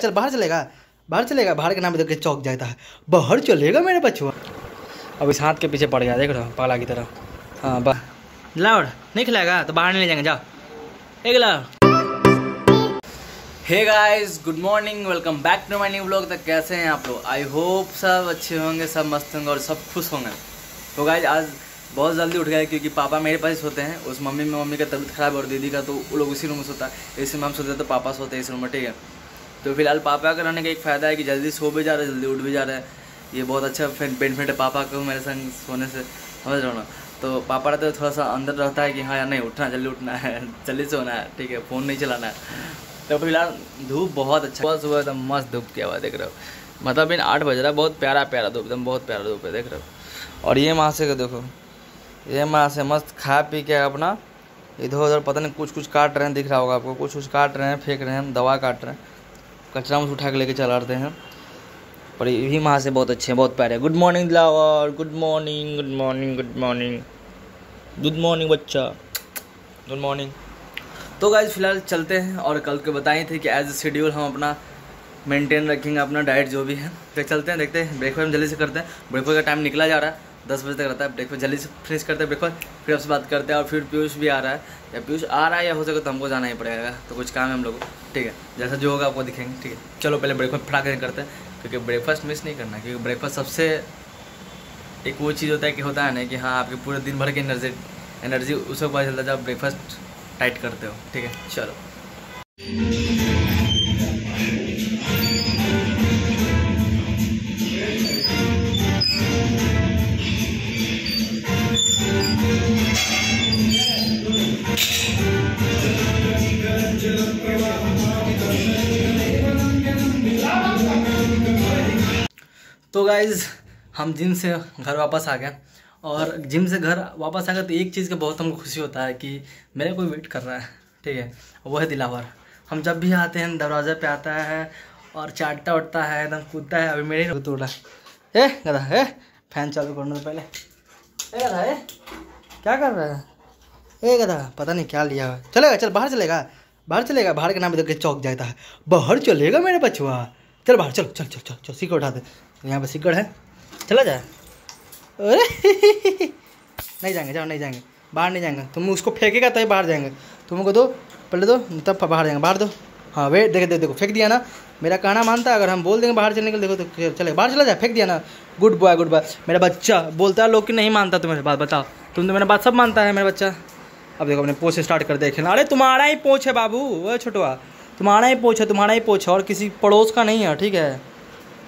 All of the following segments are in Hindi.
चल बाहर चलेगा। बाहर चलेगा बाहर के नाम पे देख के चौक जाता है। बाहर चलेगा मेरे बच्चुआ अब इस हाथ के पीछे पड़ गया देख रहे हो पाला की तरह। हाँ बा लाउड नहीं खिलाएगा तो बाहर नहीं ले जाएँगे जाओ। एक loud hey guys good morning welcome back to my new vlog तक कैसे हैं आप लोग? आई होप सब अच्छे होंगे सब मस्त होंगे और सब खुश होंगे। तो गाइस आज बहुत जल्दी उठ गए क्योंकि पापा मेरे पास ही सोते हैं। उस मम्मी में मम्मी का तबीयत खराब है और दीदी का तो वो लोग उसी रूम में सोता है। इसी में हम सोते हैं तो पापा सोते हैं इस रूम में ठीक है। तो फ़िलहाल पापा का रहने का एक फ़ायदा है कि जल्दी सो भी जा रहा है जल्दी उठ भी जा रहा है। ये बहुत अच्छा बेनिफिट है पापा को मेरे संग सोने से। समझ रहे हो तो पापा रहते तो थोड़ा सा अंदर रहता है कि हाँ यार नहीं, उठना जल्दी उठना है, जल्दी सोना है, ठीक है, फ़ोन नहीं चलाना है। तो फ़िलहाल धूप बहुत अच्छा बहुत सुबह एकदम मस्त धूप किया हुआ देख रहे हो। मतलब इन आठ बज रहा है, बहुत प्यारा प्यारा धूप, एकदम बहुत प्यारा धूप है, देख रहे हो। और ये माँ से देखो? ये माँ से मस्त खा पी के अपना इधर उधर पता नहीं कुछ कुछ काट रहे हैं, दिख रहा होगा आपको कुछ कुछ काट रहे हैं, फेंक रहे हैं, दवा काट रहे हैं। कचरा में उठा के लेके चला रहे हैं। पर ये भी वहाँ से बहुत अच्छे हैं, बहुत प्यारे good morning Dilawar good morning good morning good morning good morning बच्चा। गुड मॉर्निंग तो गाइज़ फ़िलहाल चलते हैं और कल के बताए थे कि एज ए शेड्यूल हम अपना मेंटेन रखेंगे, अपना डाइट जो भी है। फिर चलते हैं, देखते हैं। ब्रेकफास्ट जल्दी से करते हैं। ब्रेकफास्ट का टाइम निकला जा रहा है। दस बजे तक रहता है। ब्रेकफास्ट जल्दी से फिनिश करते हैं। ब्रेकफास्ट फिर आपसे बात करते हैं और फिर पीयूष भी आ रहा है। या पीयूष आ रहा है या हो सके तो हमको जाना ही पड़ेगा। तो कुछ काम है हम लोग को। ठीक है, जैसा जो होगा आपको दिखेंगे, ठीक है। चलो पहले ब्रेकफास्ट फटा से करते हैं, क्योंकि ब्रेकफास्ट मिस नहीं करना, क्योंकि ब्रेकफास्ट सबसे एक वो चीज़ होता है कि होता है ना कि हाँ आपके पूरे दिन भर की एनर्जी एनर्जी उस पता चलता है जब ब्रेकफास्ट टाइट करते हो, ठीक है, चलो। तो गाइज़ हम जिम से घर वापस आ गए। और जिम से घर वापस आ गए तो एक चीज़ का बहुत हमको खुशी होता है कि मेरे कोई वेट कर रहा है, ठीक है? वो है दिलावर। हम जब भी आते हैं, दरवाजे पे आता है और चाटता उठता है, एकदम कूदता है, अभी मेरे ही तोड़ा ए, गधा है फ़ैन चालू करने से पहले। ए, गधा, ए, क्या कर रहा है? ए, गधा, पता नहीं क्या लिया है। चलेगा, चल, बाहर चलेगा। बाहर चलेगा, बाहर के नाम देख के चौक जाता है। बाहर चलेगा मेरे बचुआ चल, बाहर, चल चल चल चल चल सिक्का उठा दे यहाँ पर सिक्कड़ है। चला जाए। अरे, नहीं जाएँगे, जाओ, नहीं जाएँगे। बाहर नहीं जाएँगे। तुम उसको फेंकेगा तभी बाहर जाएँगे। तुमको दो, पहले दो तब बाहर जाएँगे, बाहर दो। हाँ वे, देखे, देखो देखो, फेंक दिया ना। मेरा कहना मानता अगर हम बोल देंगे बाहर चलने के लिए, देखो तो चले बाहर चला जाए, फेंक दिया ना। गुड बॉय गुड बॉय मेरा बच्चा बोलता है, लोग कि नहीं मानता तुम्हारी बात, बताओ। तुम तो मेरा बात सब मानता है, मेरा बच्चा। अब देखो, अपने पोछ स्टार्ट कर दे खेलना अरे, तुम्हारा ही पोछ है बाबू, वो छोटवा। तुम्हारा ही पोछ है, तुम्हारा ही पोछ है, और किसी पड़ोस का नहीं है, ठीक है।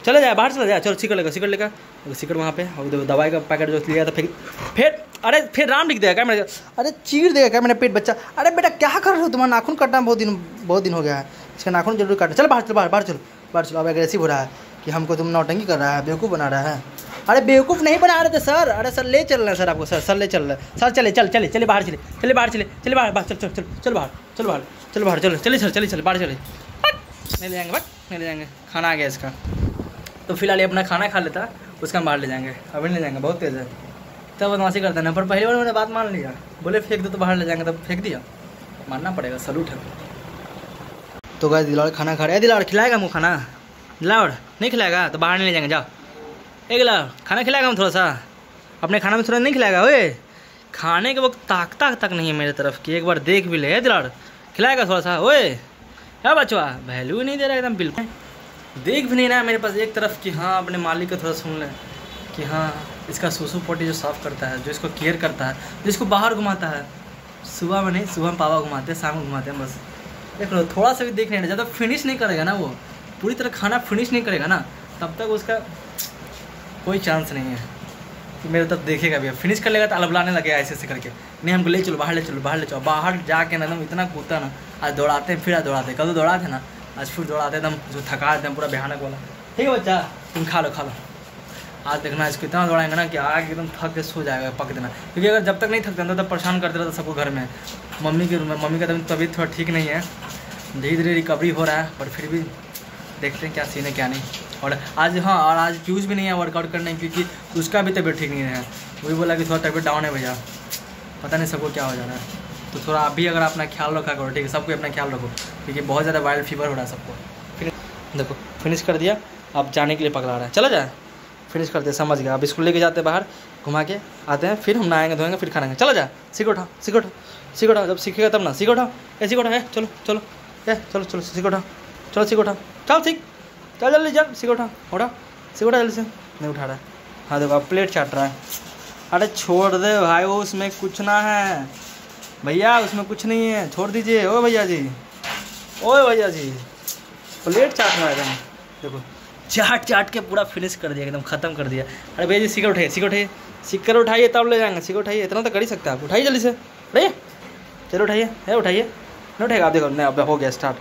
चले जाए, बाहर चला जाए। चलो सिकड़ लेगा सिकड़ लेगा सिकड़ वहाँ पे, और दवाई का पैकेट जो लिया था, फिर फिर, अरे, फिर राम लिख देगा क्या मेरे अरे, चीर देगा क्या मेरा पेट बच्चा? अरे, बेटा, क्या कर रहे हो तुम्हारा? नाखून काटना बहुत दिन बहुत दिन हो गया है। इसका नाखून ज़रूर काटना चल, बाहर चलो, बाहर बाहर चलो बाहर चलो। अब एग्रेसिव हो रहा है कि हमको तुम नौटंकी कर रहा है, बेवकूफ़ बना रहा है। अरे, बेवकूफ़ नहीं बना रहे थे, सर। अरे, सर, ले चल रहे हैं, सर, आपको, सर सर, ले चल रहे हैं। सर, चले, चल, चले चले, बाहर चले चले, बाहर चले चले, बाहर बाहर, चल चल चल चल, बाहर चल बाहर चल, बाहर, चलो, चले, सर, चले, चल, बाहर चले। नहीं ले जाएँगे बट नहीं ले जाएँगे। खाना आ गया इसका। तो फ़िलहाल ये अपना खाना खा लेता, उसका हम बाहर ले जाएँगे। अभी ले जाएँगे, बहुत तेज़ है। तब बदमाशी करता ना, पर पहली बार मैंने बात मान लिया बोले, फेंक दो तो बाहर ले जाएँगे, तब फेंक दिया। मानना पड़ेगा, सलूट है। तो गाय दिलाड़ खाना खा रहे है। दिलाड़ खिलाएगा मुँह खाना? दिलाड़ नहीं खिलाएगा? तो बाहर नहीं ले जाएँगे, जाओ। ए गिलाड़ खाना खिलाएगा हम थोड़ा सा? अपने खाना में थोड़ा नहीं खिलाएगा? ओए, खाने के वक्त ताकता तक नहीं है मेरे तरफ़ की। एक बार देख भी ले दिलाड़ खिलाएगा थोड़ा सा? ओए, क्या बचवा वैल्यू नहीं दे रहा एकदम बिल्कुल। देख भी नहीं रहा है मेरे पास एक तरफ़ कि हाँ अपने मालिक का थोड़ा सुन लें, कि हाँ इसका सूसू पोटी जो साफ़ करता है, जो इसको केयर करता है, जो इसको बाहर घुमाता है, सुबह में नहीं, सुबह में पापा घुमाते हैं, शाम को घुमाते हैं, बस। देख लो, थोड़ा सा भी देख नहीं जब तक फिनिश नहीं करेगा ना वो, पूरी तरह खाना फिनिश नहीं करेगा ना, तब तक उसका कोई चांस नहीं है। कि मेरे तब देखेगा भी फिनिश कर लेगा तो अलबलाने लगेगा ऐसे ऐसे करके। नहीं हमको ले चलो, बाहर ले चलो, बाहर ले चलो, बाहर जाके ना एकदम इतना कूदता ना, आज दौड़ाते हैं, फिर आज दौड़ाते कल तो दौड़ाते ना। आज फिर दौड़ाते एकदम जो थका देते हैं, पूरा भयानक वाला। ठीक है बच्चा, तुम खा लो खा लो। आज देखना इसको इतना दौड़ाएँगे ना कि आग एकदम थक के सो जाएगा, पक देना। क्योंकि अगर जब तक नहीं थकता तब परेशान करते रहता सबको घर में। मम्मी के रूम मम्मी का तबीयत थोड़ा ठीक नहीं है। धीरे धीरे रिकवरी हो रहा है, पर फिर भी देखते हैं क्या सीन है, क्या नहीं। और आज हाँ और आज पीयूष भी नहीं है वर्कआउट करने, क्योंकि उसका भी तबीयत ठीक नहीं है। वही बोला कि थोड़ा तबीयत डाउन है भैया। पता नहीं सबको क्या हो जा रहा है। तो थोड़ा आप भी अगर अपना ख्याल रखा करो, ठीक है? सबको अपना ख्याल रखो, क्योंकि बहुत ज़्यादा वायरल फीवर हो रहा है सबको। फिर देखो फिनिश कर दिया, अब जाने के लिए पकड़ा रहा है। चला जाए। फिनिश कर दिया, समझ गया। अब स्कूल लेके जाते बाहर, घुमा के आते हैं, फिर हम नहाएँगे, धोएँगे, फिर खाएँगे चला जा सीख उठा सीख उठा सीख उठा। जब सीखेगा तब ना। सीख उठा। ए, सीख उठा। है चलो चलो। ए, चलो चलो, सीख उठा। चलो, सीख उठा। चल, सीख। चल, जल्दी, चल। सीख उठा। उठा। सीख उठा जल्दी से। नहीं उठा रहा है। हाँ देखो, अब प्लेट चाट रहा है। अरे छोड़ दे भाई वो उसमें कुछ ना है। भैया, उसमें कुछ नहीं है। छोड़ दीजिए। ओ भैया जी। ओए भैया जी। प्लेट चाट रहा एकदम देखो, चाट चाट के पूरा फिनिश कर दिया, एकदम खत्म कर दिया। अरे भैया जी सिक्कर उठाइए सिक्कर उठाइए। सिक्कर उठाइए, तब ले जाएँगे। सिक्कर उठाइए। इतना तो कर ही सकते आप। उठाइए जल्दी से। उठाइए। चलो उठाइए। है उठाइए। नहीं उठाएगा। आप देखो, नहीं, अब हो गया स्टार्ट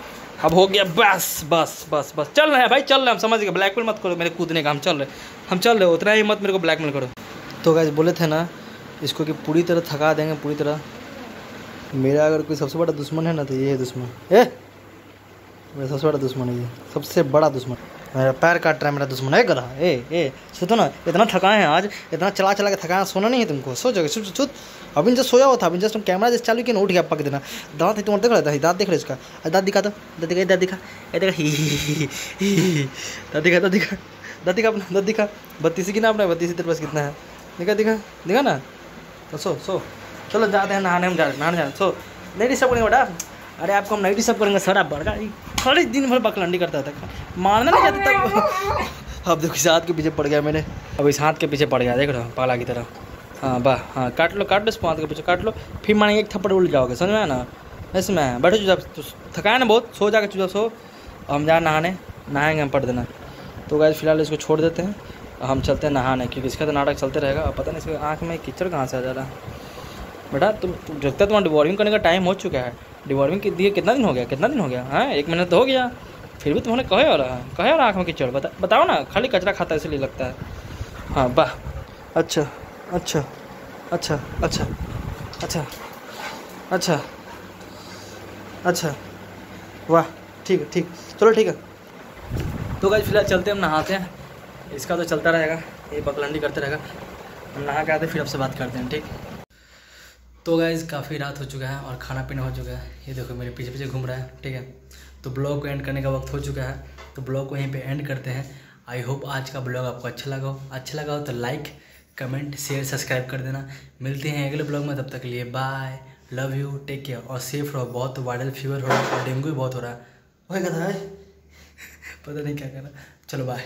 अब हो गया बस बस बस बस। चल रहे हैं भाई, चल रहे हैं। हम समझ गए। ब्लैकमेल मत करो। मेरे कूदने का हम चल रहे हम चल रहे हो। उतना ही मत मेरे को ब्लैकमेल करो। तो गैस बोले थे ना, इसको कि पूरी तरह थका देंगे, पूरी तरह। मेरा अगर कोई सबसे बड़ा दुश्मन है ना तो ये है दुश्मन। ए? मेरा सबसे बड़ा दुश्मन है ये। सबसे बड़ा दुश्मन। मेरा पैर काट रहा है, मेरा दुश्मन। है करा ए ए, सुनो ना, इतना थकाए हैं आज, इतना चला चला के थकाए सोना नहीं है तुमको? सो जाओगे सुत सुत अभी जस्ट सोया हुआ था अभी जस्ट तुम कैमरा जस्ट चालू किया ना, उठ गया पक देना। दांत है, तुम्हारे देख रहा दांत देख रहे इसका दांत दिखा दो दांत दिखा दांत दिखा। ए, देखा दांत दिखा दांत दिखा। दांत दिखा अपना, दांत दिखा। बत्तीस की ना अपना बत्तीस तेरे पास कितना है? दिखा दिखा दिखा ना? तो सो सो। चलो जाते हैं, नहाने हम जा नहाने जा सो नहीं डिस्टर्ब करेंगे बेटा अरे आपको हम नहीं डिस्टर्ब करेंगे, सर आप बड़का खड़ी दिन भर बकलंडी करता था। मारना नहीं जाता तब अब देखो, इस हाथ के पीछे पड़ गया मैंने। अब इस हाथ के पीछे पड़ गया, देख रहा हूँ पाला की तरह। हाँ वाह हाँ काट लो काट लो इसको हाथ के पीछे काट लो। फिर माने एक थप्पड़ उड़ जाओगे, समझ में ना? ऐसे में, बैठो चुपचाप तो थकाया ना बहुत, सो जाकर चुपचाप सो। हम जा नहाने, नहाएँगे हम पढ़ देना। तो गैस फ़िलहाल इसको छोड़ देते हैं। हम चलते हैं नहाने, क्योंकि इसका तो नाटक चलते रहेगा। अब पता नहीं इसके आँख में कीचड़ कहाँ से आ जा रहा है। बेटा तुम जगता तुम्हारा डिवॉर्मिंग करने का टाइम हो चुका है डिवॉर्मिंग दिए कितना दिन हो गया? कितना दिन हो गया? हाँ एक महीना तो हो गया। फिर भी तुम्हारे कहे हो रहा है। कहे हो रहा आँख में कीचड़ बता बताओ ना खाली कचरा खाता है इसलिए लगता है। हाँ वाह अच्छा अच्छा अच्छा अच्छा अच्छा अच्छा अच्छा। वाह ठीक है ठीक। चलो ठीक है। तो गाइज़ फ़िलहाल चलते हम नहाते हैं। इसका तो चलता रहेगा ये बकलंडी करते रहेगा। हम नहा के आते फिर आपसे बात करते हैं ठीक? तो गाइज़ काफ़ी रात हो चुका है और खाना पीना हो चुका है। ये देखो, मेरे पीछे पीछे घूम रहा है, ठीक है? तो ब्लॉग को एंड करने का वक्त हो चुका है। तो ब्लॉग को यहीं पे एंड करते हैं। आई होप आज का ब्लॉग आपको अच्छा लगा हो। अच्छा लगा हो तो लाइक कमेंट शेयर सब्सक्राइब कर देना। मिलते हैं अगले ब्लॉग में, तब तक के लिए bye love you take care और सेफ़ रहो, बहुत वायरल फीवर हो रहा है डेंगू भी बहुत हो रहा है। वही कथा है पता नहीं क्या करना चलो बाय